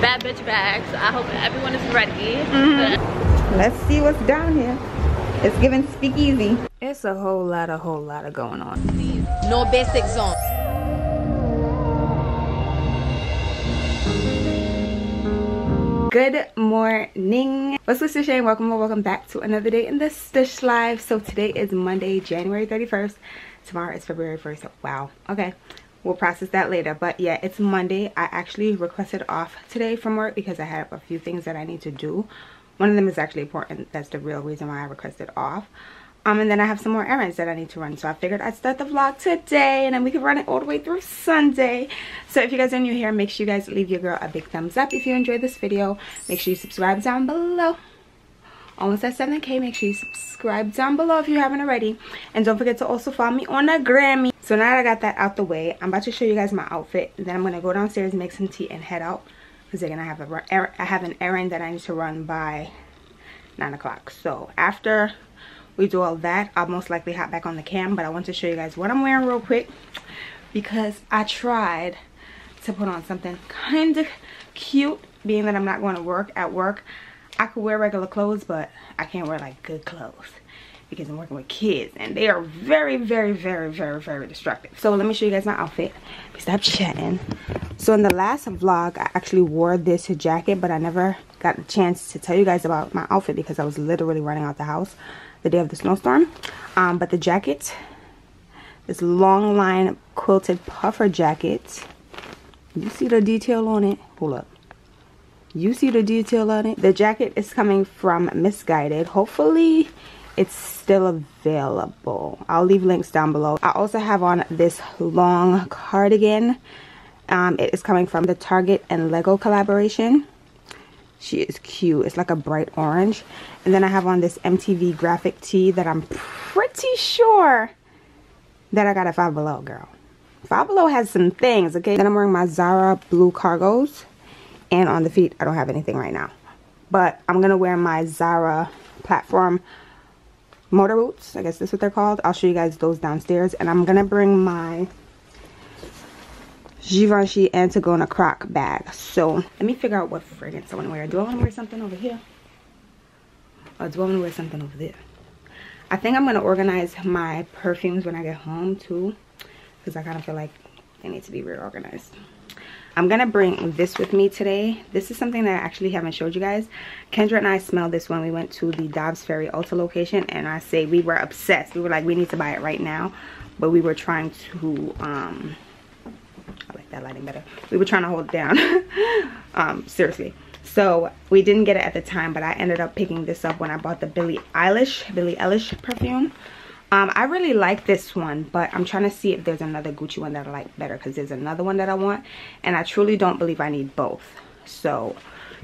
bad bitch bags. I hope everyone is ready. Mm -hmm. Let's see what's down here. It's giving speakeasy. It's a whole lot, a whole lot of going on. No basic zone. Good morning. What's up, Shane? Welcome or welcome back to another day in the Stush Life. So today is Monday, January 31st. Tomorrow is February 1st. Wow. Okay. We'll process that later. But yeah, it's Monday. I actually requested off today from work because I have a few things that I need to do. One of them is actually important. That's the real reason why I requested off. Um, and then I have some more errands that I need to run. So I figured I'd start the vlog today and then we can run it all the way through Sunday. So if you guys are new here, make sure you guys leave your girl a big thumbs up if you enjoyed this video. Make sure you subscribe down below. Almost at 7k, make sure you subscribe down below if you haven't already. And don't forget to also follow me on a Grammy. So now that I got that out the way, I'm about to show you guys my outfit. And then I'm to go downstairs, make some tea, and head out because they're gonna have a er, I have an errand that I need to run by nine o'clock. So after we do all that, I'll most likely hop back on the cam. But I want to show you guys what I'm wearing real quick because I tried to put on something kind of cute, being that I'm not going to work at work. I could wear regular clothes, but I can't wear like good clothes because I'm working with kids and they are very, very, very, very, very destructive. So let me show you guys my outfit. Stop chatting. So in the last vlog, I actually wore this jacket, but I never got a chance to tell you guys about my outfit because I was literally running out the house the day of the snowstorm. Um, but the jacket, this long line quilted puffer jacket, you see the detail on it? Hold up. You see the detail on it? The jacket is coming from Missguided. Hopefully it's still available. I'll leave links down below. I also have on this long cardigan. Um, it is coming from the target and lego collaboration. She is cute. It's like a bright orange. And then i have on this mtv graphic tee that i'm pretty sure that i got at five below girl. Five below has some things okay? Then i'm wearing my zara blue cargos and on the feet i don't have anything right now but i'm gonna wear my zara platform motor boots i guess that's what they're called i'll show you guys those downstairs and i'm gonna bring my Givenchy Antigona Croc bag. So let me figure out what fragrance I want to wear. Do I want to wear something over here? Or do I want to wear something over there? I think I'm to organize my perfumes when I get home too. Because I kind of feel like they need to be reorganized. I'm gonna bring this with me today. This is something that I actually haven't showed you guys. Kendra and I smelled this when we went to the Dobbs Ferry Ulta location and I say we were obsessed. We were like, we need to buy it right now. But we were trying to, um, I like that lighting better. We were trying to hold it down, um, seriously. So we didn't get it at the time, but I ended up picking this up when I bought the Billie Eilish, Billie Eilish perfume. Um, I really like this one, but I'm trying to see if there's another Gucci one that I like better because there's another one that I want. And I truly don't believe I need both. So,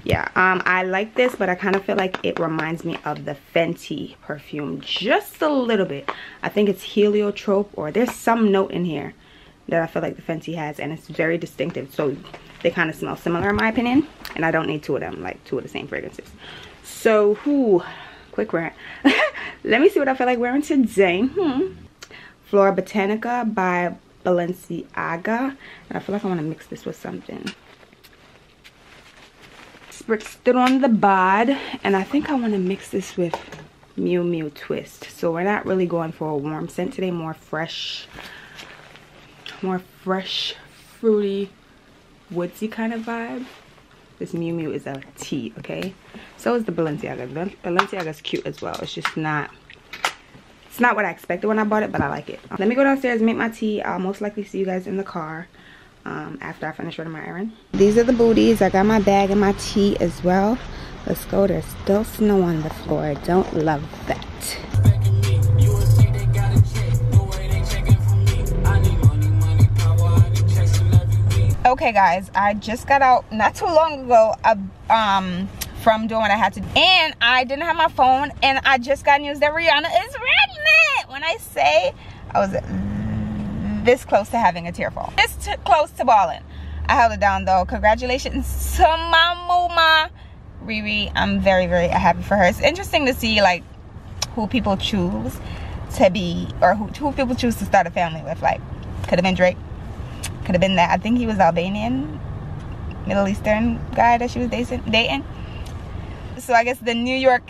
yeah. Um, I like this, but I kind of feel like it reminds me of the Fenty perfume just a little bit. I think it's heliotrope or there's some note in here that I feel like the Fenty has. And it's very distinctive. So, they kind of smell similar in my opinion. And I don't need two of them, like two of the same fragrances. So, whoo quick rant. Let me see what I feel like wearing today. Hmm. Flora Botanica by Balenciaga. And I feel like I want to mix this with something. Spritzed it on the bod. And I think I want to mix this with Miu Miu Twist. So we're not really going for a warm scent today. More fresh. More fresh, fruity, woodsy kind of vibe. This Miu Miu is a tea, okay? So is the Balenciaga. Balenciaga is cute as well. It's just not, it's not what I expected when I bought it, but I like it. Let me go downstairs, make my tea. I'll most likely see you guys in the car um, after I finish running my errand. These are the booties. I got my bag and my tea as well. Let's go. There's still snow on the floor. Don't love that. Okay guys i just got out not too long ago uh, um from doing what i had to and i didn't have my phone and i just got news that rihanna is pregnant. When i say i was this close to having a tearful this close to balling i held it down though. Congratulations to my mama riri. I'm very very happy for her. It's interesting to see like who people choose to be or who, who people choose to start a family with like could have been drake could have been that. I think he was Albanian. Middle Eastern guy that she was dating. So I guess the New York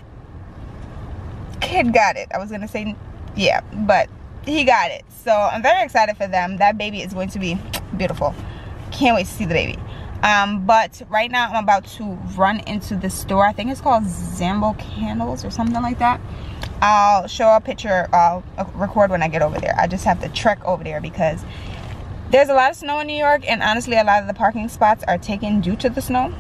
kid got it. I was gonna say, yeah, but he got it. So I'm very excited for them. That baby is going to be beautiful. Can't wait to see the baby. Um, but right now I'm about to run into the store. I think it's called Zambo Candles or something like that. I'll show a picture, I'll record when I get over there. I just have to trek over there because there's a lot of snow in New York and honestly a lot of the parking spots are taken due to the snow.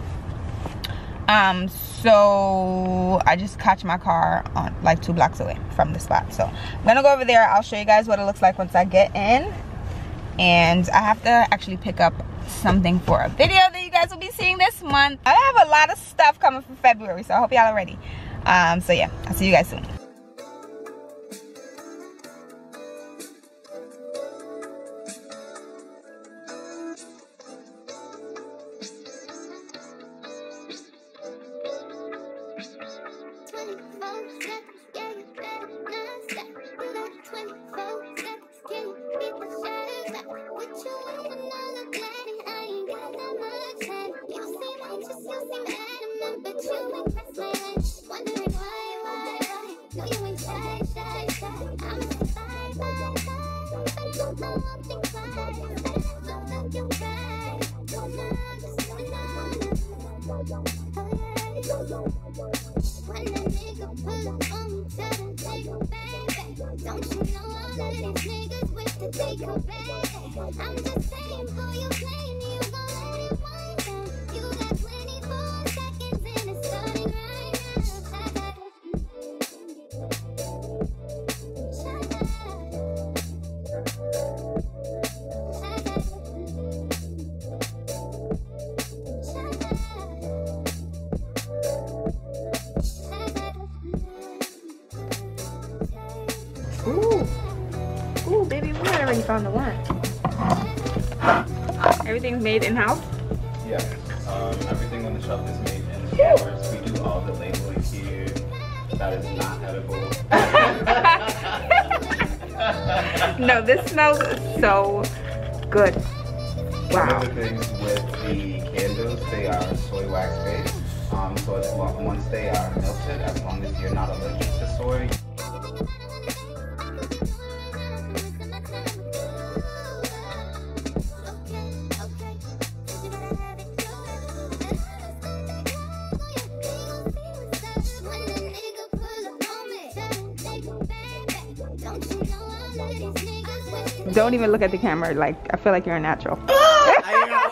Um, so I just catch my car on like two blocks away from the spot. So I'm gonna go over there. I'll show you guys what it looks like once I get in. And I have to actually pick up something for a video that you guys will be seeing this month. I have a lot of stuff coming for February, so I hope y'all are ready. Um, so yeah, I'll see you guys soon. Found the made in-house? Yeah. Um, everything on the shelf is made in stores. We do all the labeling here. That is not edible. no, this smells so good. Wow. One of the things with the candles, they are soy wax based. Um, so as long, once they are melted, as long as you're not allergic to soy, Don't even look at the camera. Like, I feel like you're a natural. I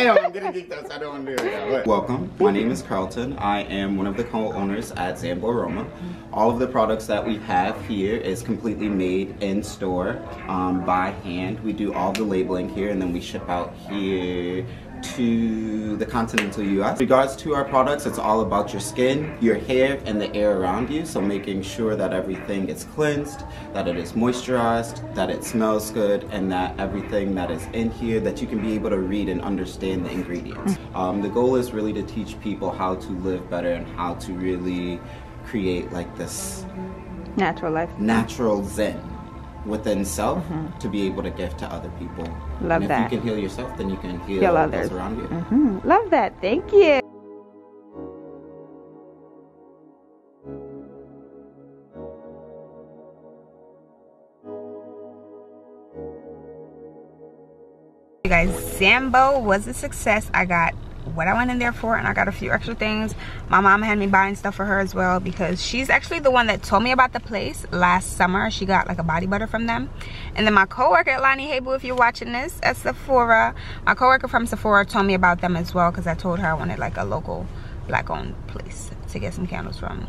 am. I'm getting geeked out, so I don't want to do it. Welcome. My name is Carlton. I am one of the co-owners at Zambo Aroma. All of the products that we have here is completely made in store um, by hand. We do all the labeling here, and then we ship out here to the continental US. In regards to our products, it's all about your skin, your hair, and the air around you. So making sure that everything is cleansed, that it is moisturized, that it smells good, and that everything that is in here that you can be able to read and understand the ingredients. Um, the goal is really to teach people how to live better and how to really create like this natural life. Natural zen within self mm-hmm. to be able to give to other people. Love and that. If you can heal yourself, then you can heal, heal others around you. Mm-hmm. Love that. Thank you. You guys, Zambo was a success. I got what I went in there for and I got a few extra things. My mom had me buying stuff for her as well because she's actually the one that told me about the place last summer. She got like a body butter from them. And then my coworker, Lonnie Habu, if you're watching this at Sephora, my coworker from Sephora told me about them as well because I told her I wanted like a local black owned place to get some candles from.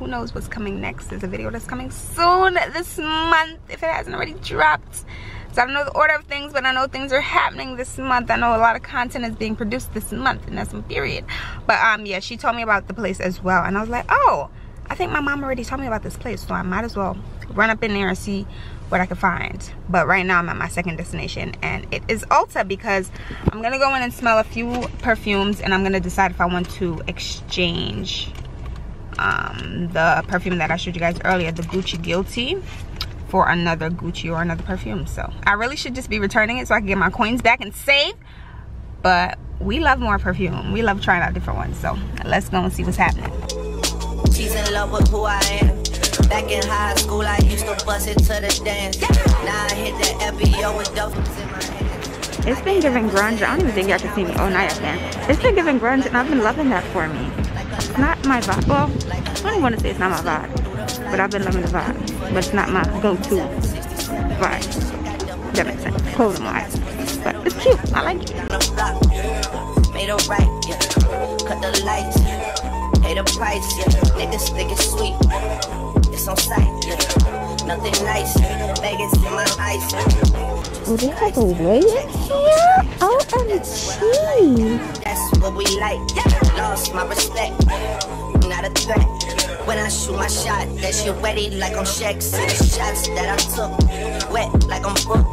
Who knows what's coming next? There's a video that's coming soon this month if it hasn't already dropped. So I don't know the order of things, but I know things are happening this month. I know a lot of content is being produced this month, and that's a period. But um, yeah, she told me about the place as well, and I was like, oh, I think my mom already told me about this place, so I might as well run up in there and see what I can find. But right now I'm at my second destination, and it is Ulta because I'm gonna go in and smell a few perfumes, and I'm gonna decide if I want to exchange um, the perfume that I showed you guys earlier, the Gucci Guilty for another Gucci or another perfume. So I really should just be returning it so I can get my coins back and save. but we love more perfume we love trying out different ones so let's go and see what's happening She's in love with who I am. Back in high school, I used to bust it to the dance. Now I hit the FBO with duffels in my hands. it's been giving grunge i don't even think y'all can see me oh now you can it's been giving grunge and i've been loving that for me it's not my vibe well i don't want to say it's not my vibe but i've been loving the vibe but it's not my go-to vibe that makes sense clothing wise but it's cute i like it On the block, made it right, yeah. Cut the lights, pay the price, yeah. Niggas think it's sweet, it's on sight, yeah. Nothing nice, Vegas in my eyes. Oh, they have a way in here? OMG. That's what we like. Lost my respect, not a threat. When I shoot my shot, that shit wetty like on Shaq. See the shots that I took, wet like I'm Brooke,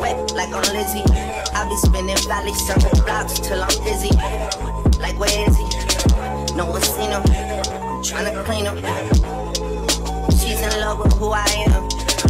wet like I'm Lizzie. I be spinning valley circle blocks till I'm dizzy. Like where is he? No one seen him. Tryna clean him. She's in love with who I am.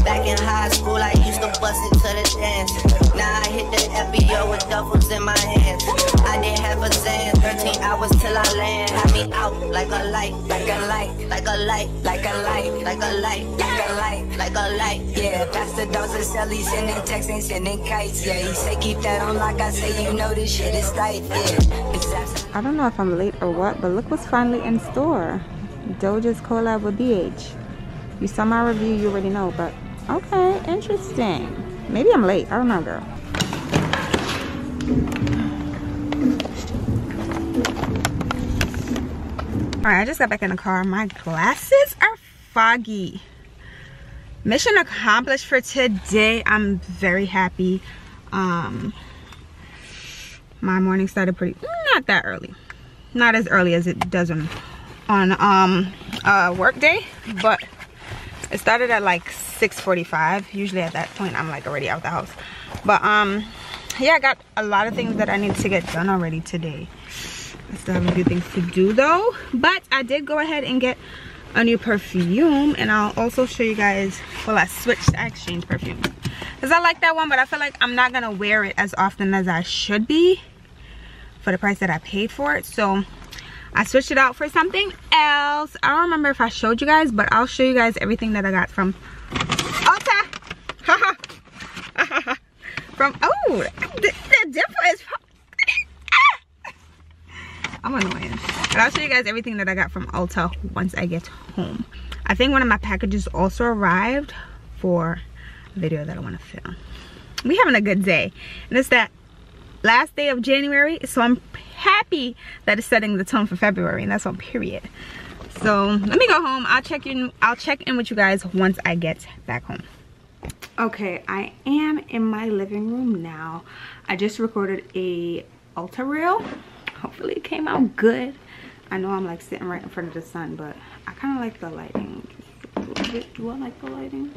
Back in high school, I used to bust it to the dance. Now I hit the FBO with duffels in my hands. I didn't have a Zan, 13 hours till I land. Had me out like a light, like a light, like a light, like a light, like a light, like a light, like a light. Yeah, Pastor Dawes and Sally sending texts and sending kites. Yeah, he say keep that on like I say, you know this shit is tight. Yeah. I don't know if I'm late or what, but look what's finally in store. Doja's collab with BH. You saw my review, you already know, but okay, interesting. Maybe I'm late. I don't know, girl. All right, I just got back in the car. My glasses are foggy. Mission accomplished for today. I'm very happy. Um, my morning started pretty not that early not as early as it does on on um uh work day but it started at like 6:45. usually at that point i'm like already out the house but um yeah i got a lot of things that i need to get done already today i still have a few things to do though but i did go ahead and get a new perfume and i'll also show you guys well i switched i exchanged perfume because i like that one but i feel like i'm not gonna wear it as often as i should be for the price that I paid for it. So I switched it out for something else. I don't remember if I showed you guys, but I'll show you guys everything that I got from Ulta. from, oh, the, the difference. Ah! I'm annoying. But I'll show you guys everything that I got from Ulta once I get home. I think one of my packages also arrived for a video that I want to film. We having a good day. And it's that last day of January so I'm happy that it's setting the tone for February and that's on period. So let me go home. I'll check in I'll check in with you guys once I get back home. Okay I am in my living room now. I just recorded a Ulta reel. Hopefully it came out good. I know I'm like sitting right in front of the sun but I kind of like the lighting. Do I like the lighting?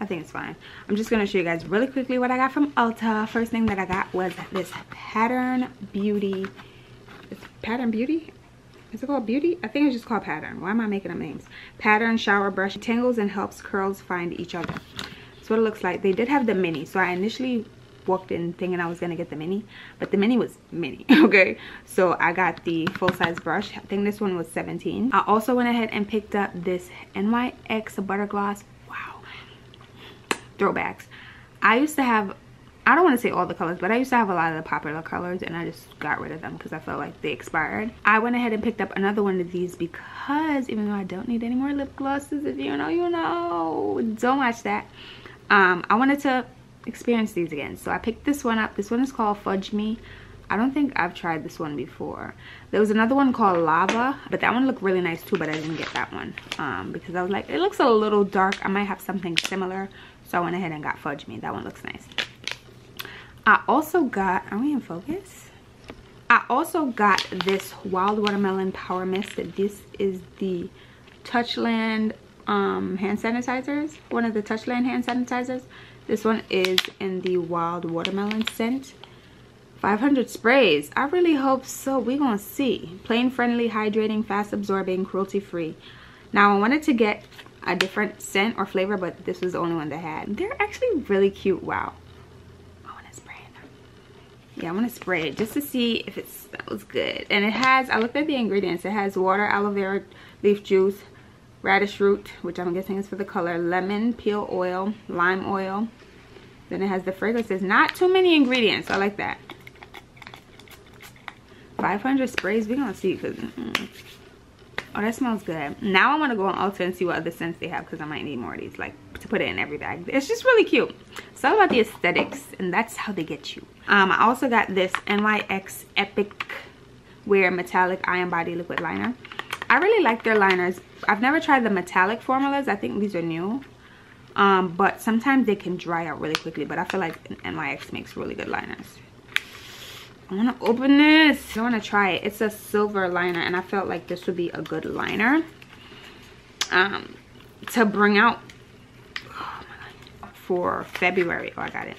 I think it's fine. I'm just going to show you guys really quickly what I got from Ulta. First thing that I got was this Pattern Beauty. Pattern Beauty? Is it called Beauty? I think it's just called Pattern. Why am I making up names? Pattern Shower Brush. Tangles and helps curls find each other. That's what it looks like. They did have the mini. So I initially walked in thinking I was going to get the mini. But the mini was mini. Okay. So I got the full-size brush. I think this one was 17 I also went ahead and picked up this NYX Butter Gloss Wow. throwbacks i used to have i don't want to say all the colors but i used to have a lot of the popular colors and i just got rid of them because i felt like they expired i went ahead and picked up another one of these because even though i don't need any more lip glosses if you know you know don't watch that um i wanted to experience these again so i picked this one up this one is called fudge me I don't think I've tried this one before. There was another one called Lava, but that one looked really nice too, but I didn't get that one um, because I was like, it looks a little dark. I might have something similar. So I went ahead and got Fudge Me. That one looks nice. I also got, are we in focus? I also got this Wild Watermelon Power Mist. This is the Touchland um, hand sanitizers. One of the Touchland hand sanitizers. This one is in the Wild Watermelon scent. 500 sprays. I really hope so. We're going to see. Plain friendly, hydrating, fast absorbing, cruelty free. Now I wanted to get a different scent or flavor but this was the only one they had they're actually really cute wow i want to spray yeah, i'm gonna spray it just to see if it smells good. And it has, I looked at the ingredients. It has water, aloe vera leaf juice, radish root, which I'm guessing is for the color, lemon, peel oil, lime oil. Then it has the fragrances. Not too many ingredients. I like that. 500 sprays. We're going to see. Cause, mm -mm. Oh, that smells good. Now I want to go on Ulta and see what other scents they have because I might need more of these, like to put it in every bag. It's just really cute. It's all about the aesthetics, and that's how they get you. Um, I also got this NYX Epic Wear Metallic Iron Body Liquid Liner. I really like their liners. I've never tried the metallic formulas. I think these are new. Um, but sometimes they can dry out really quickly. But I feel like NYX makes really good liners. I want to open this. I want to try it. It's a silver liner and I felt like this would be a good liner um, to bring out oh for February. Oh, I got it.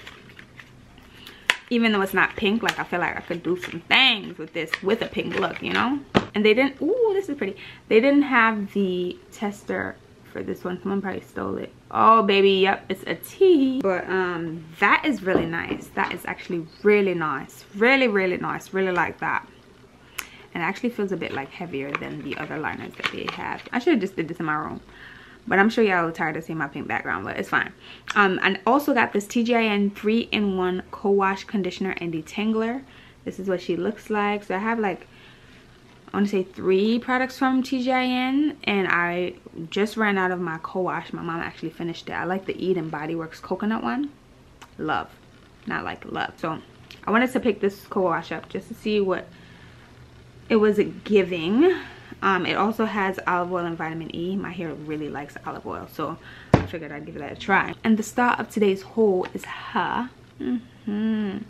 Even though it's not pink, like I feel like I could do some things with this with a pink look, you know? And they didn't, ooh, this is pretty. They didn't have the tester for this one. Someone probably stole it. Oh, baby, yep, it's a T. But um, that is really nice. That is actually really nice. Really, really nice. Really like that. And it actually feels a bit like heavier than the other liners that they have. I should have just did this in my room. But I'm sure y'all are tired of seeing my pink background, but it's fine. Um, and also got this TGIN 3-in-1 co-wash conditioner and detangler. This is what she looks like. So I have like I want to say three products from TGIN and I just ran out of my co-wash. My mom actually finished it. I like the Eden Body Works coconut one. Love. Not like love. So I wanted to pick this co-wash up just to see what it was giving. Um, it also has olive oil and vitamin E. My hair really likes olive oil. So I figured I'd give that a try. And the star of today's haul is her. Mm -hmm.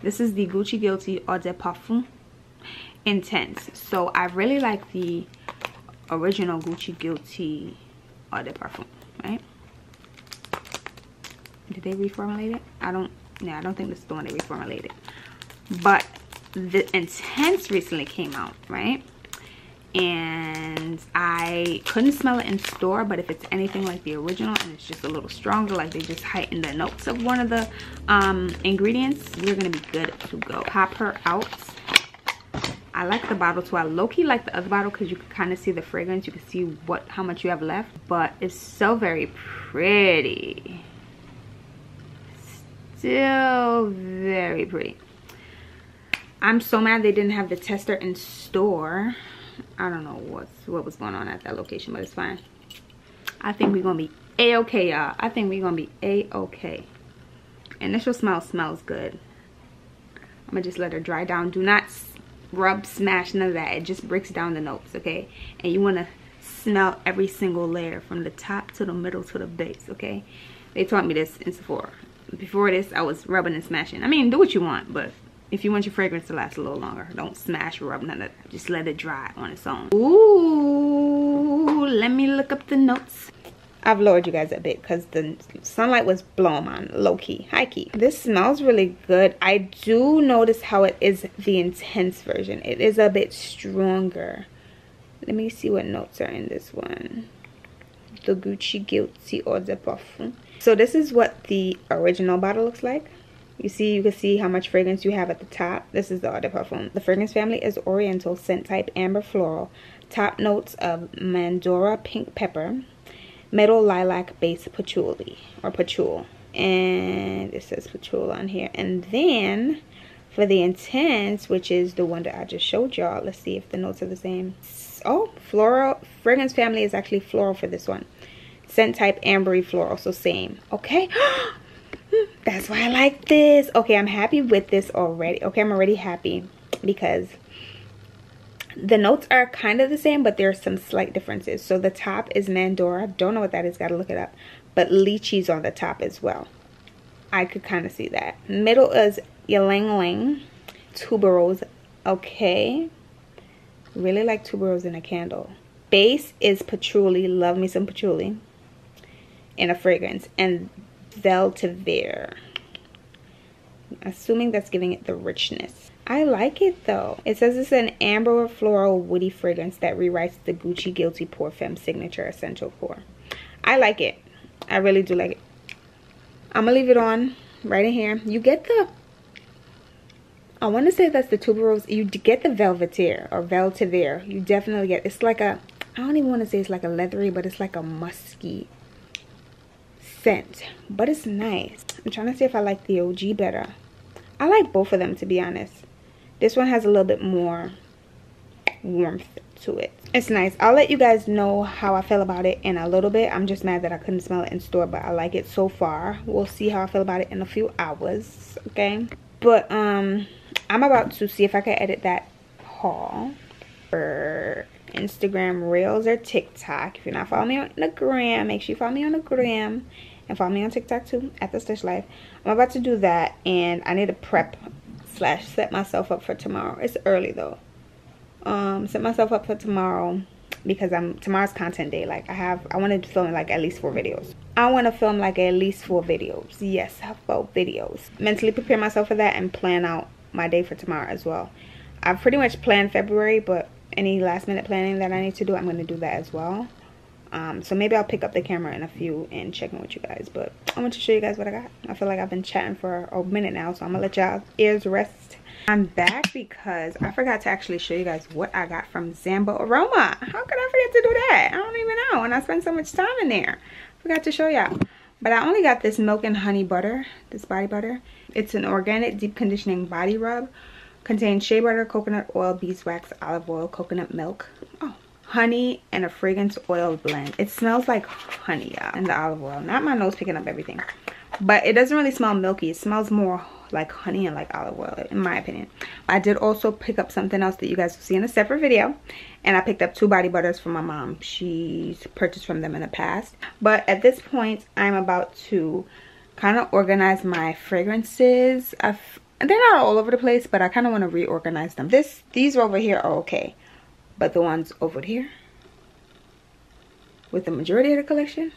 This is the Gucci Guilty Eau de Parfum intense so i really like the original gucci guilty eau de parfum right? Did they reformulate it? I don't yeah i don't think this is the one they reformulated. But the intense recently came out right? And I couldn't smell it in store but if it's anything like the original and it's just a little stronger like they just heightened the notes of one of the um, ingredients we're gonna be good to go. Pop her out I like the bottle too. I low-key like the other bottle because you can kind of see the fragrance. You can see what how much you have left. But it's so very pretty. Still very pretty. I'm so mad they didn't have the tester in store. I don't know what's what was going on at that location, but it's fine. I think we're gonna be a-okay, y'all. I think we're gonna be a-okay. Initial smell smells good. I'm gonna just let her dry down. Do not rub, smash, none of that. It just breaks down the notes, okay? And you want to smell every single layer from the top to the middle to the base, okay? They taught me this in Sephora. Before this, I was rubbing and smashing. I mean, do what you want, but if you want your fragrance to last a little longer, don't smash, rub, none of that. Just let it dry on its own. Ooh, let me look up the notes. I've lowered you guys a bit because the sunlight was blowing on low key, high key. This smells really good. I do notice how it is the intense version. It is a bit stronger. Let me see what notes are in this one. The Gucci Guilty Eau de Parfum. So this is what the original bottle looks like. You see, you can see how much fragrance you have at the top. This is the Eau de Parfum. The fragrance family is Oriental scent type Amber Floral. Top notes of Mandora Pink Pepper, metal lilac base patchouli or patchouli. And it says patchouli on here. And then for the intense which is the one that i just showed y'all let's see if the notes are the same. Oh floral fragrance family is actually floral for this one. Scent type ambery floral so same. Okay. That's why i like this. Okay i'm happy with this already. Okay i'm already happy because the notes are kind of the same, but there are some slight differences. So the top is Mandora. Don't know what that is. Got to look it up. But lychee's on the top as well. I could kind of see that. Middle is ylang ylang. Tuberose. Okay. Really like tuberose in a candle. Base is patchouli. Love me some patchouli. In a fragrance. And vetiver. Assuming that's giving it the richness. I like it though. It says it's an amber floral woody fragrance that rewrites the Gucci Guilty Pour Femme signature essential pour. I like it. I really do like it. I'm gonna leave it on right in here. You get the I want to say that's the tuberose. You get the velvetier or vetiver. You definitely get. It's like a. I don't even want to say it's like a leathery, but it's like a musky scent. But it's nice. I'm trying to see if I like the OG better. I like both of them to be honest. This one has a little bit more warmth to it. It's nice. I'll let you guys know how I feel about it in a little bit. I'm just mad that I couldn't smell it in store, but I like it so far. We'll see how I feel about it in a few hours, okay? But um, I'm about to see if I can edit that haul for Instagram Reels or TikTok. If you're not following me on the gram, make sure you follow me on the gram and follow me on TikTok too at the Stush Life. I'm about to do that and I need to prep slash set myself up for tomorrow. It's early though. Um, set myself up for tomorrow because I'm tomorrow's content day. Like I have, I want to film like at least four videos. I want to film like at least four videos. Yes, four videos. Mentally prepare myself for that and plan out my day for tomorrow as well. I've pretty much planned February, but any last minute planning that I need to do, I'm going to do that as well. Um, so maybe I'll pick up the camera in a few and check in with you guys. But I want to show you guys what I got. I feel like I've been chatting for a minute now. So I'm to let y'all ears rest. I'm back because I forgot to actually show you guys what I got from Zambo Aroma. How could I forget to do that? I don't even know. And I spent so much time in there. Forgot to show y'all. But I only got this milk and honey butter. This body butter. It's an organic deep conditioning body rub. Contains shea butter, coconut oil, beeswax, olive oil, coconut milk. Oh, honey and a fragrance oil blend. It smells like honey, y'all, and the olive oil. Not my nose picking up everything. But it doesn't really smell milky. It smells more like honey and like olive oil, in my opinion. I did also pick up something else that you guys will see in a separate video. And I picked up two body butters for my mom. She's purchased from them in the past. But at this point, I'm about to kind of organize my fragrances. I've, they're not all over the place, but I kind of want to reorganize them. This, These over here are okay but the ones over here with the majority of the collection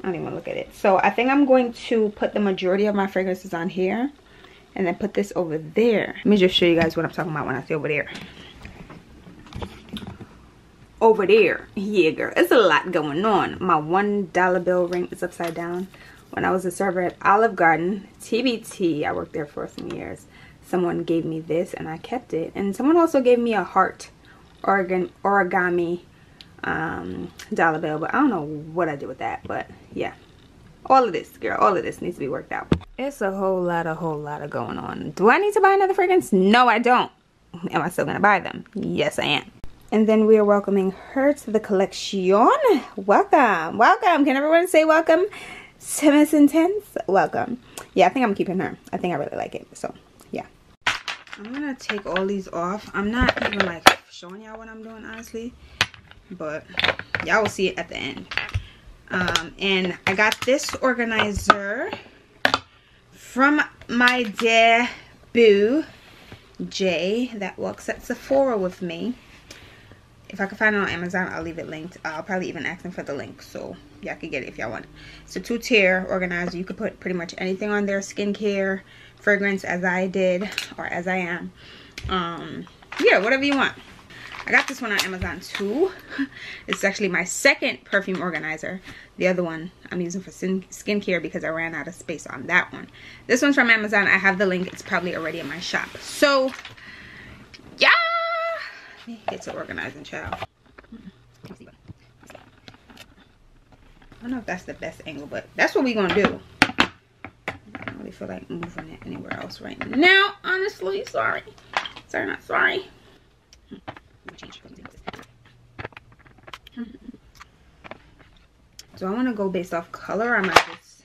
I don't even want to look at it. So I think I'm going to put the majority of my fragrances on here and then put this over there. Let me just show you guys what I'm talking about when I say over there. Over there. Yeah girl. It's a lot going on. My one dollar bill ring is upside down. When I was a server at Olive Garden TBT I worked there for some years. Someone gave me this and I kept it. And someone also gave me a heart organ origami um, dollar bill but I don't know what I did with that but yeah. All of this girl all of this needs to be worked out. It's a whole lot a whole lot of going on. Do I need to buy another fragrance? No I don't. Am I still gonna buy them? Yes I am. And then we are welcoming her to the collection. Welcome welcome. Can everyone say welcome? To Miss Intense welcome. Yeah I think I'm keeping her. I think I really like it so I'm gonna take all these off. I'm not even like showing y'all what I'm doing honestly but y'all will see it at the end. Um, and I got this organizer from my dear boo Jay that works at Sephora with me. If I can find it on Amazon I'll leave it linked. I'll probably even ask them for the link so y'all can get it if y'all want. It's a two-tier organizer. You can put pretty much anything on there skincare fragrance as I did or as I am um yeah whatever you want I got this one on Amazon too. It's actually my second perfume organizer. The other one I'm using for skin skincare because I ran out of space on that one. This one's from Amazon. I have the link. It's probably already in my shop. So, yeah. It's an organizing child. I don't know if that's the best angle, but that's what we're going to do. I don't really feel like moving it anywhere else right now, honestly. Sorry. Sorry, not sorry so I want to go based off color. I'm not just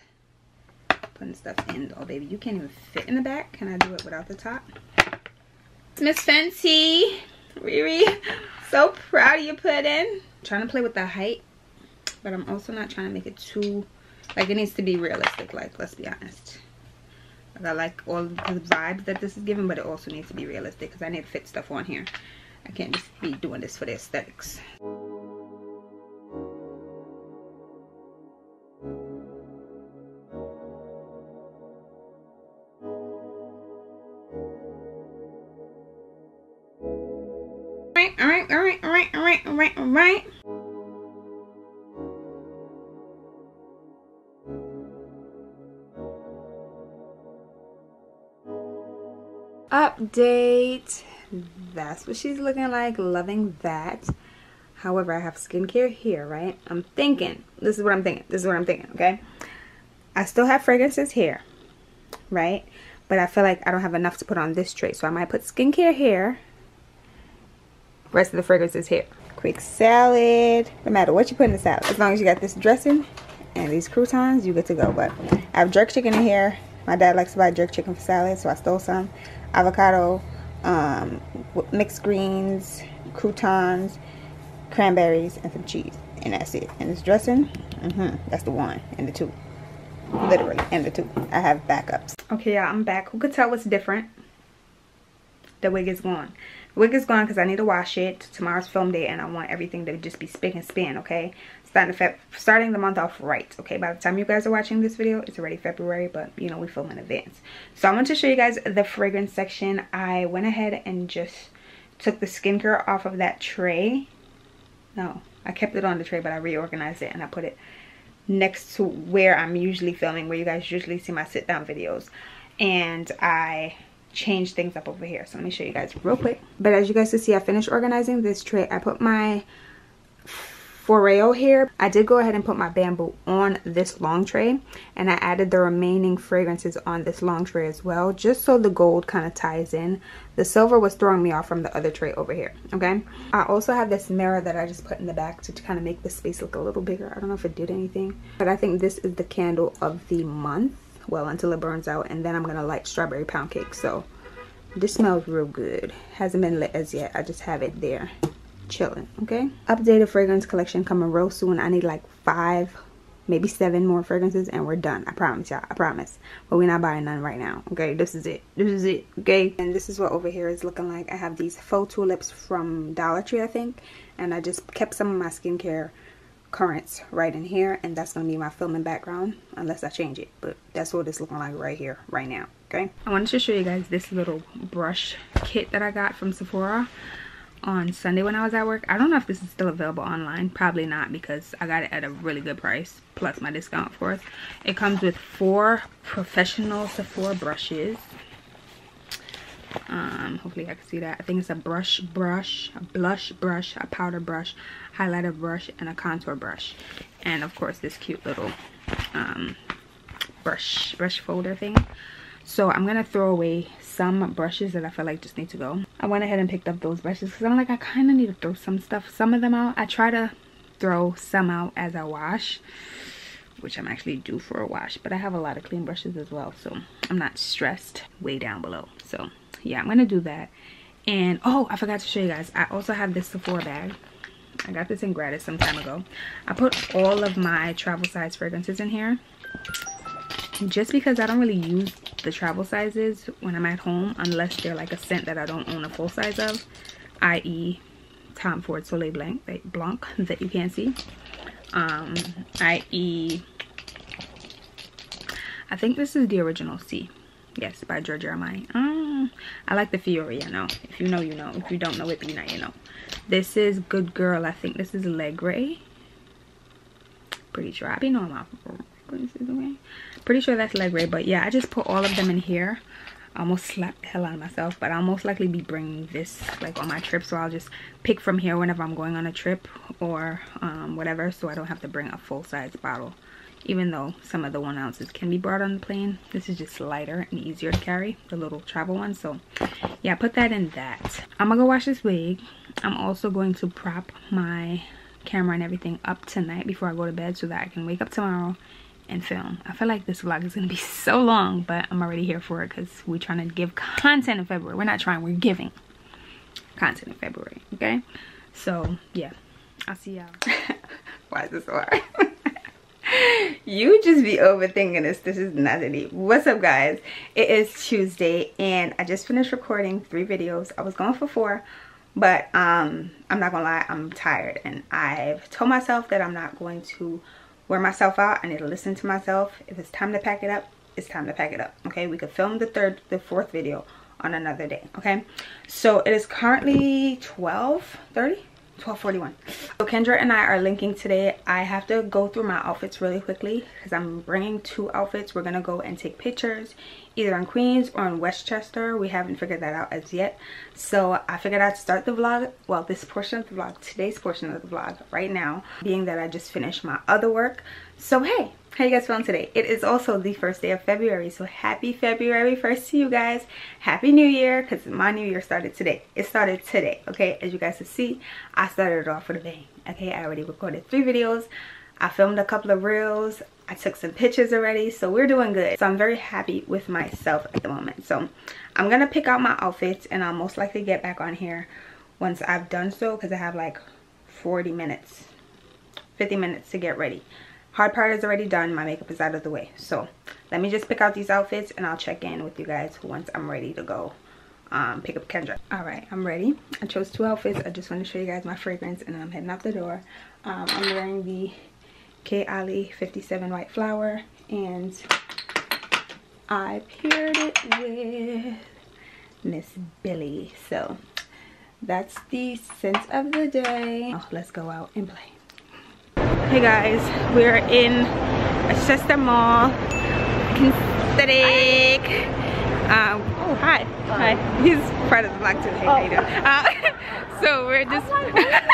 putting stuff in. Oh, baby, you can't even fit in the back. Can I do it without the top? It's Miss Fenty. Riri, so proud of you, Puddin'. trying to play with the height, but I'm also not trying to make it too, like it needs to be realistic, like, let's be honest. I like all the vibes that this is giving, but it also needs to be realistic because I need to fit stuff on here. I can't just be doing this for the aesthetics. All right, all right, all right, all right, all right, all right. Update. That's what she's looking like loving that. However i have skincare here right? I'm thinking this is what i'm thinking this is what i'm thinking okay? I still have fragrances here right? But i feel like i don't have enough to put on this tray so i might put skincare here. Rest of the fragrances here. Quick salad. No matter what you put in the salad as long as you got this dressing and these croutons you good to go. But i have jerk chicken in here. My dad likes to buy jerk chicken for salad so i stole some avocado um, mixed greens, croutons, cranberries, and some cheese. And that's it. And this dressing, mm -hmm, that's the one and the two. Literally, and the two. I have backups. Okay, y'all, I'm back. Who could tell what's different? The wig is gone. The wig is gone because I need to wash it. Tomorrow's film day and I want everything to just be spick and span, okay? Feb starting the month off right okay? By the time you guys are watching this video it's already february but you know we film in advance. So i want to show you guys the fragrance section. I went ahead and just took the skincare off of that tray. No i kept it on the tray but i reorganized it and i put it next to where i'm usually filming where you guys usually see my sit down videos. And i changed things up over here. So let me show you guys real quick. But as you guys can see i finished organizing this tray. I put my Foreo here. I did go ahead and put my bamboo on this long tray and I added the remaining fragrances on this long tray as well just so the gold kind of ties in. The silver was throwing me off from the other tray over here, okay? I also have this mirror that I just put in the back to kind of make the space look a little bigger. I don't know if it did anything, but I think this is the candle of the month. Well, until it burns out and then I'm to light strawberry pound cake. So this smells real good. Hasn't been lit as yet. I just have it there chilling okay? Updated fragrance collection coming real soon. I need like five maybe seven more fragrances and we're done. I promise y'all. I promise. But we're not buying none right now okay? This is it. This is it okay? And this is what over here is looking like. I have these faux tulips from dollar tree i think. And i just kept some of my skincare currents right in here and that's gonna be my filming background unless i change it. But that's what it's looking like right here right now okay? I wanted to show you guys this little brush kit that i got from sephora on Sunday when I was at work. I don't know if this is still available online. Probably not because I got it at a really good price. Plus my discount, for it. It comes with four professional Sephora brushes. Um, hopefully I can see that. I think it's a brush brush, a blush brush, a powder brush, highlighter brush, and a contour brush. And of course this cute little um, brush, brush folder thing. So I'm to throw away some brushes that I feel like just need to go. I went ahead and picked up those brushes because I'm like, I kind of need to throw some stuff, some of them out. I try to throw some out as I wash, which I'm actually due for a wash. But I have a lot of clean brushes as well, so I'm not stressed way down below. So yeah, I'm to do that. And oh, I forgot to show you guys. I also have this Sephora bag. I got this in gratis some time ago. I put all of my travel size fragrances in here just because I don't really use the travel sizes when I'm at home unless they're like a scent that I don't own a full size of i.e. Tom Ford Soleil Blanc, Blanc that you can't see. Um, i.e. I think this is the original C. Yes by Giorgio Armani um, I like the Fiore I know. If you know you know. If you don't know it you know you know. This is Good Girl I think. This is Legre. Pretty sure. I be knowing my okay pretty sure that's Legre but yeah I just put all of them in here. I almost slapped the hell out of myself but I'll most likely be bringing this like on my trip so I'll just pick from here whenever I'm going on a trip or um, whatever so I don't have to bring a full-size bottle even though some of the one ounces can be brought on the plane. This is just lighter and easier to carry the little travel one so yeah put that in that. I'm gonna go wash this wig. I'm also going to prop my camera and everything up tonight before i go to bed so that i can wake up tomorrow and film. I feel like this vlog is going to be so long, but I'm already here for it because we're trying to give content in February. We're not trying, we're giving content in February, okay? So, yeah. I'll see y'all. Why is this so hard? you just be overthinking this. This is not any. What's up, guys? It is Tuesday, and I just finished recording three videos. I was going for four, but um, I'm not gonna lie, I'm tired, and I've told myself that I'm not going to wear myself out. I need to listen to myself. If it's time to pack it up, it's time to pack it up. Okay, we could film the third, the fourth video on another day. Okay, so it is currently 12 30 1241 So Kendra and I are linking today. I have to go through my outfits really quickly because I'm bringing two outfits. We're to go and take pictures either in Queens or in Westchester. We haven't figured that out as yet. So I figured I'd start the vlog, well this portion of the vlog, today's portion of the vlog right now, being that I just finished my other work. So hey, how you guys feeling today? It is also the first day of february so happy february 1st to you guys. Happy new year because my new year started today. It started today okay? As you guys can see i started it off with a bang okay? I already recorded three videos. I filmed a couple of reels i took some pictures already so we're doing good. So i'm very happy with myself at the moment. So i'm gonna pick out my outfits and i'll most likely get back on here once i've done so because i have like 40 minutes 50 minutes to get ready. Hard part is already done. My makeup is out of the way. So let me just pick out these outfits and i'll check in with you guys once i'm ready to go um, pick up kendra. All right i'm ready. I chose two outfits. I just want to show you guys my fragrance and i'm heading out the door. Um, i'm wearing the Kayali 57 white flower and i paired it with miss billy. So that's the scent of the day. Oh, let's go out and play. Hey guys we're in Chester Mall Kensthetic um, oh hi. Hi. He's part of the vlog too hey how you doing? Uh, so we're just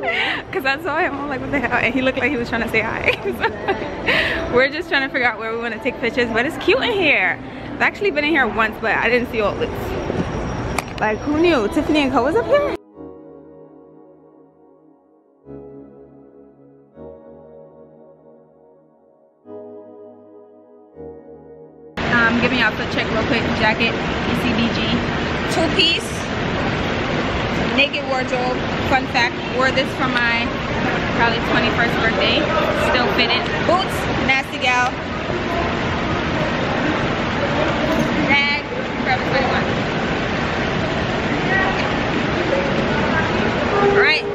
because I saw him I'm like what the hell? And he looked like he was trying to say hi. So, we're just trying to figure out where we want to take pictures but it's cute in here. I've actually been in here once but I didn't see all this. Like who knew? Tiffany and Co was up here? Um, I'm giving y'all a check real quick. Jacket, ECBG, two piece, naked wardrobe. Fun fact, wore this for my probably 21st birthday. Still fitted. Boots, nasty gal. Bag, Forever 21. Alright. You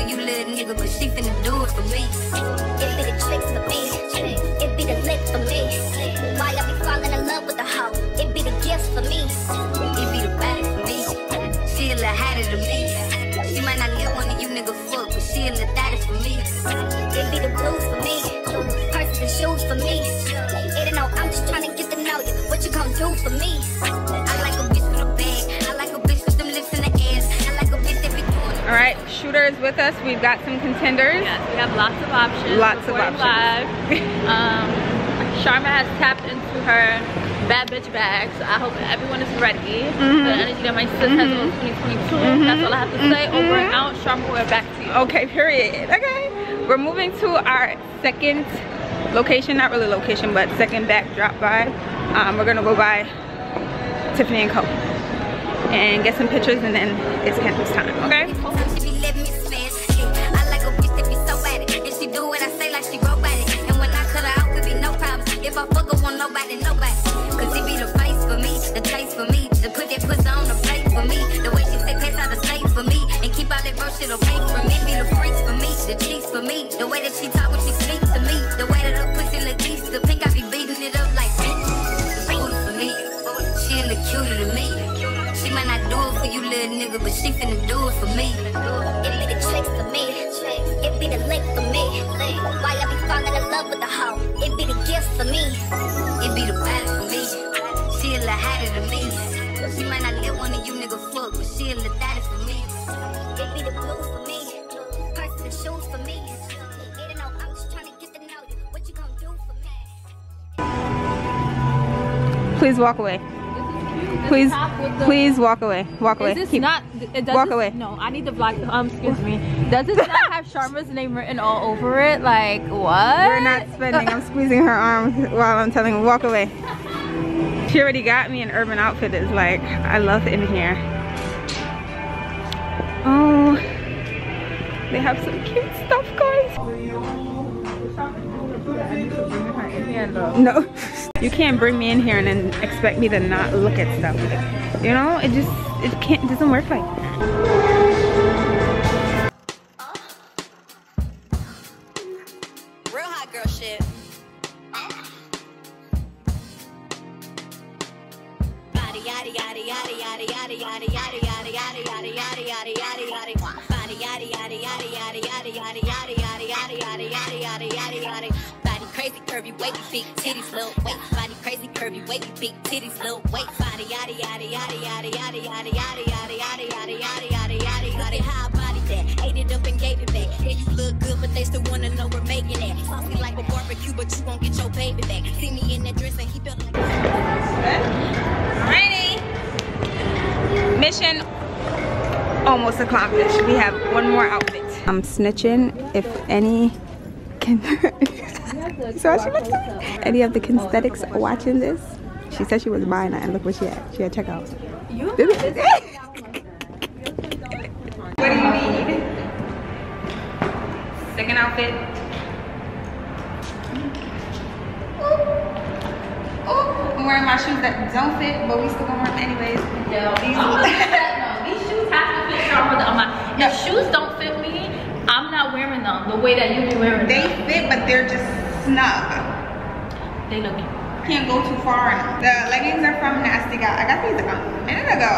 for you, little nigga, but she finna do it for me. It be the tricks for me. It be the lick for me. Why I be falling in love with the hoe? It be the gifts for me. It be the body for me. She a little hotter than me. She might not live one of you nigga fuck, but she a little thotty for me. It be the blues for me. Purses and shoes for me. It ain't no, I'm just trying to get to know you. What you gon' do for me? All right, shooter is with us. We've got some contenders. Yes, we have lots of options. Lots of options. Live. um, Sharma has tapped into her bad bitch bag, so I hope everyone is ready Mm-hmm. the energy that my sis has on 2022. That's all I have to say. Over and out. Sharma, we're back to you. Okay, period. Okay. We're moving to our second location, not really location, but second backdrop by. Um, we're gonna go by Tiffany and Co. And get some pictures and then it's Kendra's time, okay? If I fuck her, want nobody, nobody. Cause it be the face for me, the taste for me. To put that pussy on the plate for me. The way she say pass out the state for me. And keep all that bro shit away from me. Be the freaks for me, the cheeks for me. The way that she talk when she speak to me. The way that her pussy look decent. The pink, I be beating it up like bitch. Booty for me. She little cuter than me. She might not do it for you, little nigga, but she finna do it for me. It be the tricks for me. It be the lick for me. Why I be falling in love with the hoe? It be the gifts for me. It be the for me. She a little me. She might not one of you fuck, but she a little thotty for me. It be the blues for me. Purses and shoes for me? Please walk away. Please, please walk away. Walk away. Is this Keep- not? It does walk this- away. No, I need the black. Um, excuse me. Does this not have Sharma's name written all over it? Like what? We're not spending. I'm squeezing her arm while I'm telling her walk away. She already got me an Urban outfit. Outfitters. Like I love it in here. Oh, they have some cute stuff, guys. No, you can't bring me in here and then expect me to not look at stuff. You know, it just it can't it doesn't work like. that. Almost accomplished. We have one more outfit. I'm snitching if any can. so she looks at. Any of the Kensthetics watching this? She said she was buying it, and look what she had. She had checkout. You? what do you need? Second outfit. Oh, oh, I'm wearing my shoes that don't fit, but we still gonna wear them anyways. Yo, these, no, these shoes have to fit Sharma. I'm if shoes don't fit me, I'm not wearing them the way that you be wearing They them. They fit, but they're just snug. They look Can't go too far in them. The leggings are from Nasty Gal. I got these like a minute ago.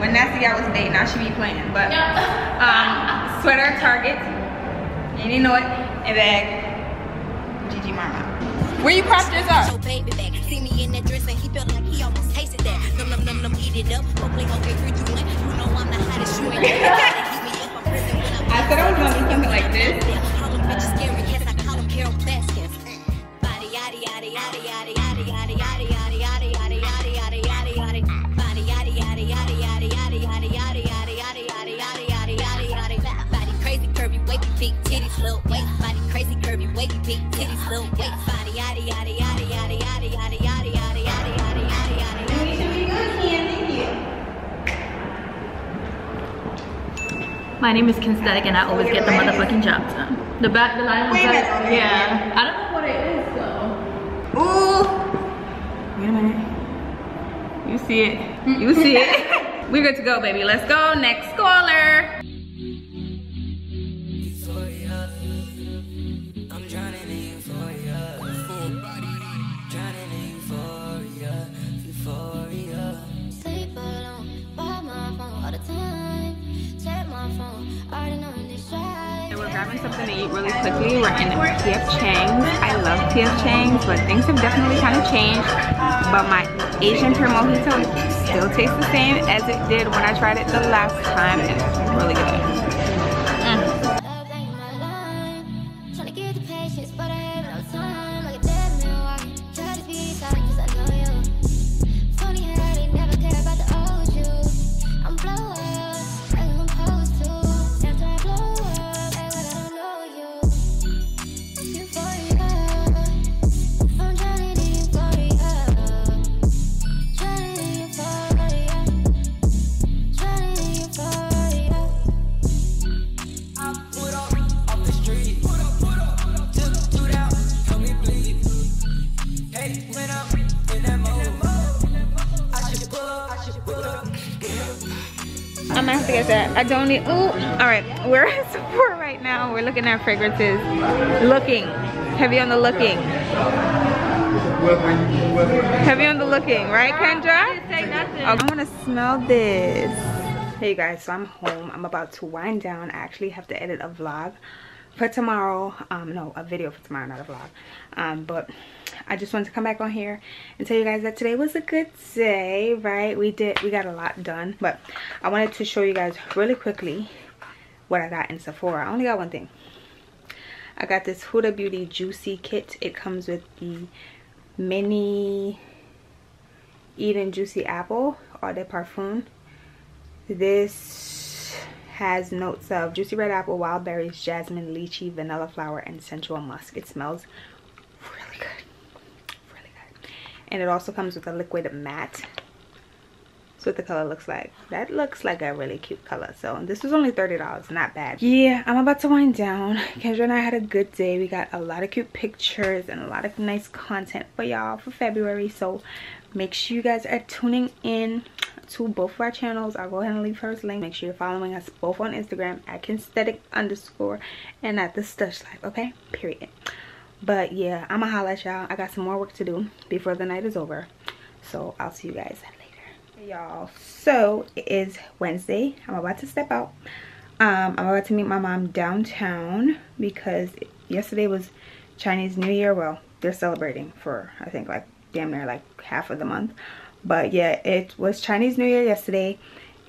When Nasty Gal was dating, now she be playing. But um, sweater Target. You didn't know it. And then Gigi Mama. Where you cropped this up? your baby back. See me in that dress and he felt like he almost tasted that. Num num num num, eat it up. Okay, okay, three, two, one. I said I was gonna do something like this. Big titties, little body, crazy curvy, wavy, big titties, little body, yada yada. My name is Kensthetic and I always get the motherfucking job done. The back, the line, back, yeah. I don't know what it is though. Ooh. Wait a minute. You see it. You see it. We're good to go, baby. Let's go. Next caller. Something to eat really quickly. We're in PF Chang's. I love PF Chang's, but things have definitely kind of changed. But my Asian pear mojito still tastes the same as it did when I tried it the last time. and It's really good. I don't need. Ooh. All right. We're at Sephora right now. We're looking at fragrances. Looking. Heavy on the looking. Heavy on the looking, right, Kendra? Say nothing. I want to smell this. Hey you guys, so I'm home. I'm about to wind down. I actually have to edit a vlog for tomorrow. Um, no, a video for tomorrow, not a vlog. Um, but I just wanted to come back on here and tell you guys that today was a good day, right? We did, we got a lot done. But I wanted to show you guys really quickly what I got in Sephora. I only got one thing. I got this Huda Beauty Juicy Kit. It comes with the mini Eden Juicy Apple Eau de Parfum. This has notes of juicy red apple, wild berries, jasmine, lychee, vanilla flower, and sensual musk. It smells really good. Really good. And it also comes with a liquid matte. That's what the color looks like. That looks like a really cute color. So this was only $30. Not bad. Yeah, I'm about to wind down. Kendra and I had a good day. We got a lot of cute pictures and a lot of nice content for y'all for February. So make sure you guys are tuning in to both of our channels. I'll go ahead and leave first link. Make sure you're following us both on Instagram at Kensthetic underscore and at the stush life. Okay? Period. But yeah, I'ma holla at y'all. I got some more work to do before the night is over. So I'll see you guys later. y'all so it is wednesday i'm about to step out um i'm about to meet my mom downtown because yesterday was chinese new year well they're celebrating for i think like damn near like half of the month but yeah it was chinese new year yesterday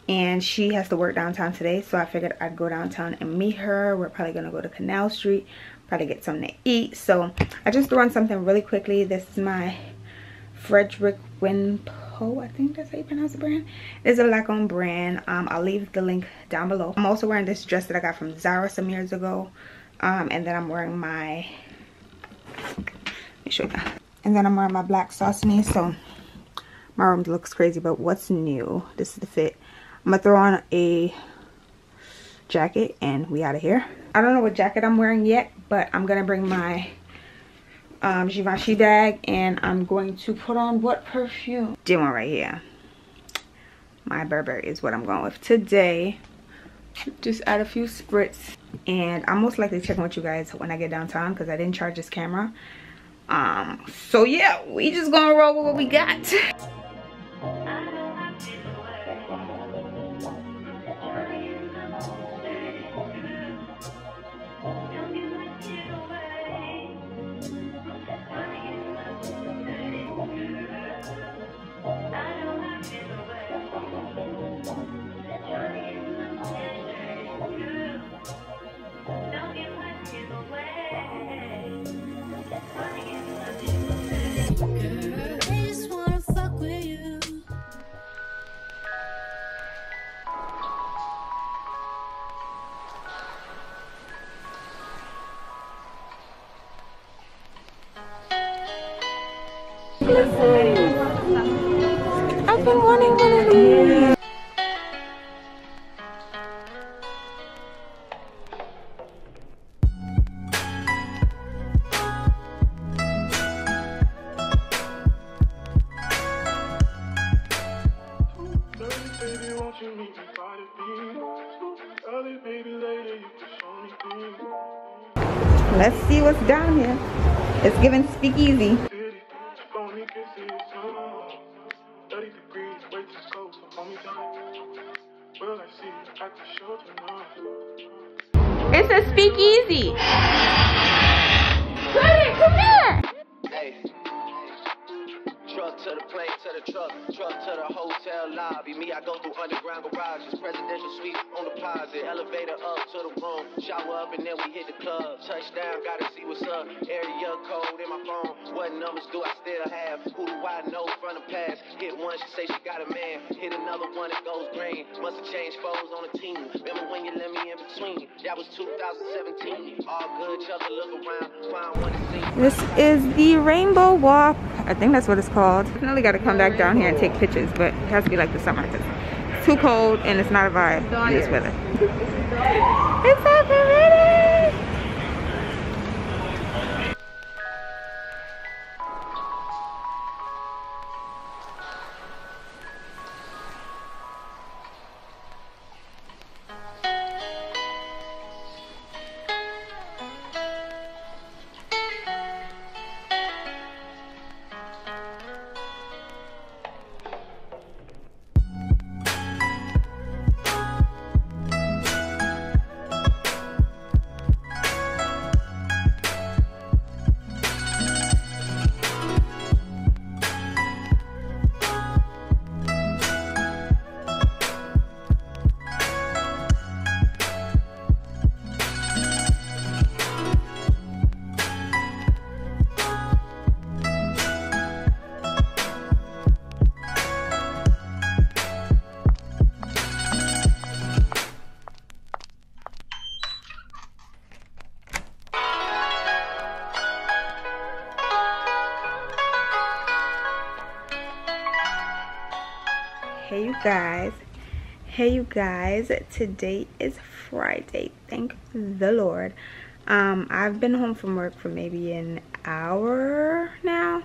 and she has to work downtown today so i figured i'd go downtown and meet her. We're probably gonna go to canal street probably get something to eat. So i just threw on something really quickly. This is my frederick winpo i think that's how you pronounce the brand. It's a black owned brand. Um, i'll leave the link down below. I'm also wearing this dress that i got from zara some years ago um, and then i'm wearing my let me show you. And then i'm wearing my black saucony so my room looks crazy but what's new this is the fit I'm gonna throw on a jacket and we out of here. I don't know what jacket I'm wearing yet, but I'm gonna bring my um, Givenchy bag and I'm going to put on what perfume? This one right here. My Burberry is what I'm going with today. Just add a few spritz and I'm most likely checking with you guys when I get downtown because I didn't charge this camera. Um, so yeah, we just gonna roll with what we got. They I've been wanting one of these. Let's see what's down here. It's giving speakeasy. What it's called. Definitely got to come back down here and take pictures, but it has to be like the summer. 'cause It's too cold and it's not a vibe in this weather. It's so pretty. Guys. Hey you guys. Today is Friday. Thank the Lord. Um, I've been home from work for maybe an hour now.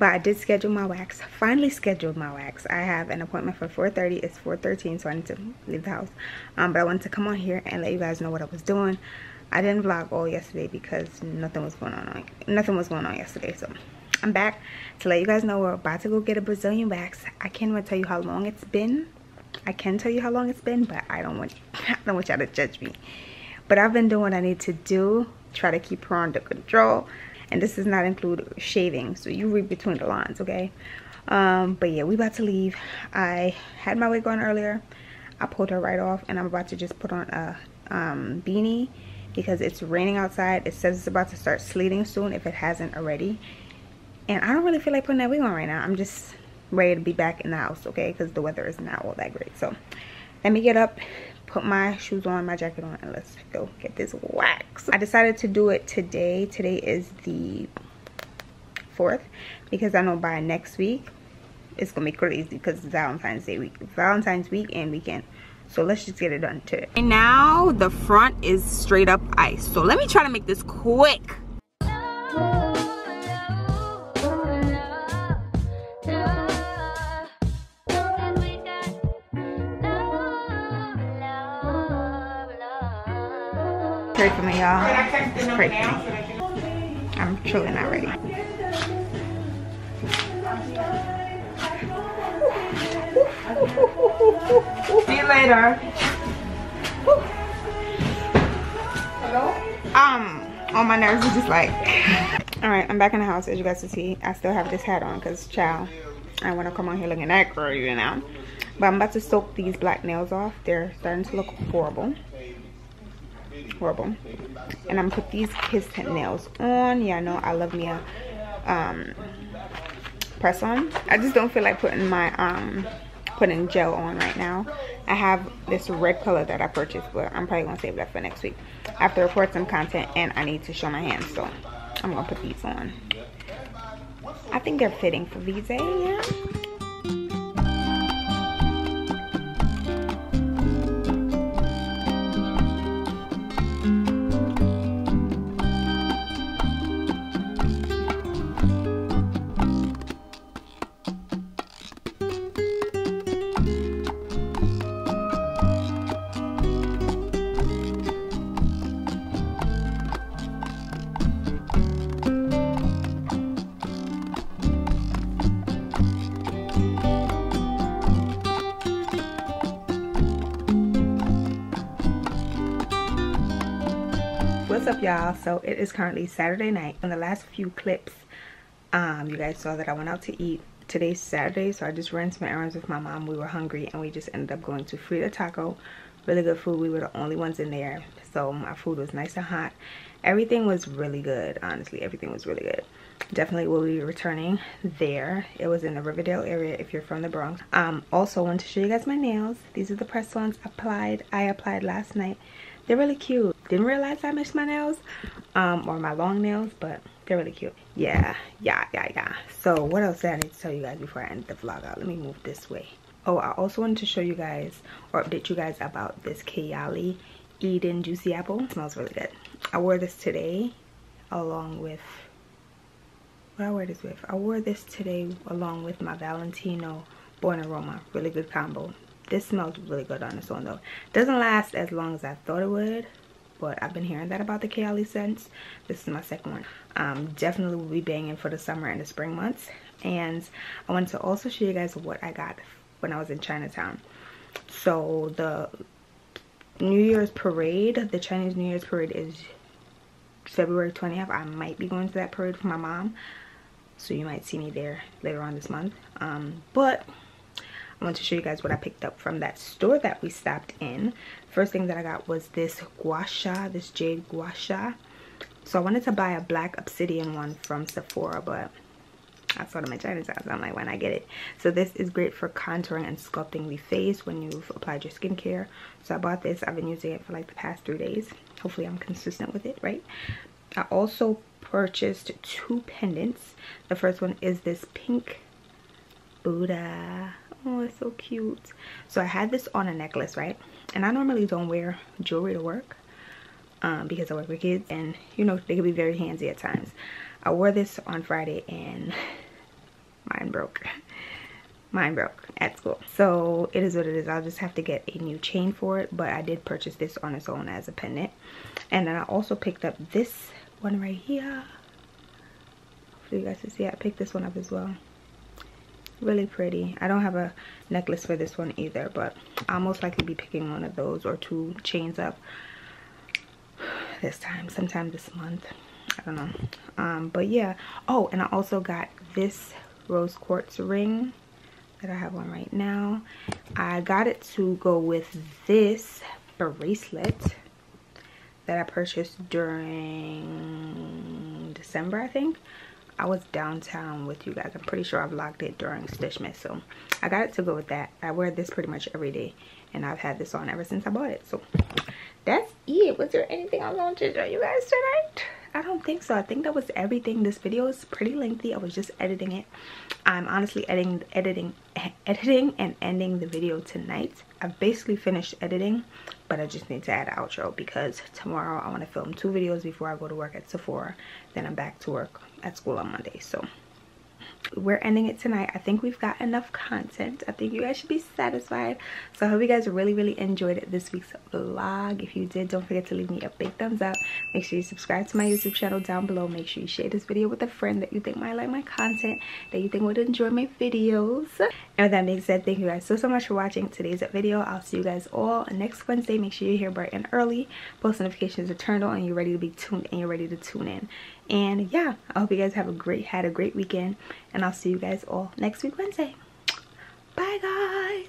But I did schedule my wax. Finally scheduled my wax. I have an appointment for 4.30. It's 4.13 so I need to leave the house. Um, but I wanted to come on here and let you guys know what I was doing. I didn't vlog all yesterday because nothing was going on. Nothing was going on yesterday. So I'm back to let you guys know we're about to go get a Brazilian wax. I can't even tell you how long it's been. I can tell you how long it's been, but I don't want I don't want y'all to judge me. But I've been doing what I need to do, try to keep her under control. And this does not include shaving, so you read between the lines, okay? Um, but yeah, we about to leave. I had my wig on earlier. I pulled her right off, and I'm about to just put on a um, beanie because it's raining outside. It says it's about to start sleeting soon if it hasn't already. And I don't really feel like putting that wig on right now. I'm just ready to be back in the house, okay? Because the weather is not all that great. So let me get up, put my shoes on, my jacket on, and let's go get this wax. I decided to do it today. Today is the 4th because I know by next week it's gonna be crazy because it's Valentine's Day week, Valentine's week and weekend. So let's just get it done today. And now the front is straight up ice. So let me try to make this quick. Pray for me, y'all. Just pray for me. I'm truly not ready. See you later. Hello? Um, all my nerves are just like. all right, I'm back in the house. As you guys can see, I still have this hat on because, child, I want to come on here looking that girl, you know. But I'm about to soak these black nails off. They're starting to look horrible. Horrible. And I'm put these kiss nails on. Yeah, I know I love me a um, press on. I just don't feel like putting my um putting gel on right now. I have this red color that I purchased, but I'm probably gonna save that for next week. I have to record some content and I need to show my hands, so I'm gonna put these on. I think they're fitting for Vise, yeah. Y'all. So it is currently saturday night. In the last few clips um you guys saw that i went out to eat. Today's saturday so i just ran some errands with my mom. We were hungry and we just ended up going to frida taco. Really good food. We were the only ones in there. So my food was nice and hot. Everything was really good honestly. Everything was really good. Definitely will be returning there. It was in the riverdale area if you're from the bronx. Um also want to show you guys my nails. These are the press ones applied i applied last night. They're really cute didn't realize i missed my nails um or my long nails but they're really cute yeah yeah yeah yeah so what else did i need to tell you guys before i end the vlog out let me move this way oh i also wanted to show you guys or update you guys about this kayali eden juicy apple it smells really good i wore this today along with what I wear this with? I wore this today along with my Valentino Born in Roma. Really good combo. This smells really good on its own though. Doesn't last as long as I thought it would. But I've been hearing that about the Kayali scents. This is my second one. Um, definitely will be banging for the summer and the spring months. And I wanted to also show you guys what I got when I was in Chinatown. So the New Year's parade, the Chinese New Year's parade is February 20th. I might be going to that parade for my mom so you might see me there later on this month um, but I want to show you guys what I picked up from that store that we stopped in. First thing that I got was this gua sha this jade gua sha so I wanted to buy a black obsidian one from Sephora but I saw them in Chinatown so I'm like when I get it? So this is great for contouring and sculpting the face when you've applied your skincare. So I bought this. I've been using it for like the past three days. Hopefully I'm consistent with it right? I also purchased two pendants. The first one is this pink Buddha. Oh, it's so cute. So I had this on a necklace, right? And I normally don't wear jewelry to work um, because I work with kids and, you know, they can be very handsy at times. I wore this on Friday and mine broke. Mine broke at school. So it is what it is. I'll just have to get a new chain for it. But I did purchase this on its own as a pendant. And then I also picked up this one right here hopefully you guys can see. I picked this one up as well. Really pretty. I don't have a necklace for this one either, but I'll most likely be picking one of those or two chains up this time, sometime this month. I don't know. Um, but yeah. Oh, and I also got this rose quartz ring that I have on right now. I got it to go with this bracelet that I purchased during December, I think. I was downtown with you guys. I'm pretty sure I vlogged it during Stushmas. So I got it to go with that. I wear this pretty much every day. And I've had this on ever since I bought it. So that's it. Was there anything I wanted to show you guys tonight? I don't think so. I think that was everything. This video is pretty lengthy. I was just editing it. I'm honestly editing, editing, editing and ending the video tonight. I've basically finished editing, but I just need to add an outro because tomorrow I want to film two videos before I go to work at Sephora. Then I'm back to work at school on Monday. So we're ending it tonight. I think we've got enough content. I think you guys should be satisfied. So i hope you guys really really enjoyed this week's vlog. If you did don't forget to leave me a big thumbs up. Make sure you subscribe to my youtube channel down below. Make sure you share this video with a friend that you think might like my content that you think would enjoy my videos. And with that being said thank you guys so so much for watching today's video. I'll see you guys all next wednesday. Make sure you're here bright and early. Post notifications are turned on and you're ready to be tuned and you're ready to tune in and yeah i hope you guys have a great had a great weekend and i'll see you guys all next week wednesday. Bye guys.